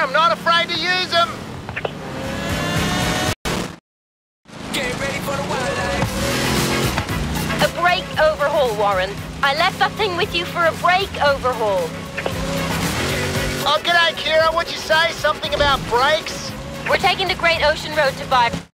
I'm not afraid to use them. Get ready for the wildlife. A brake overhaul, Warren. I left that thing with you for a brake overhaul. Oh, g'day, Kira. What'd you say? Something about brakes? We're taking the Great Ocean Road to Vibe.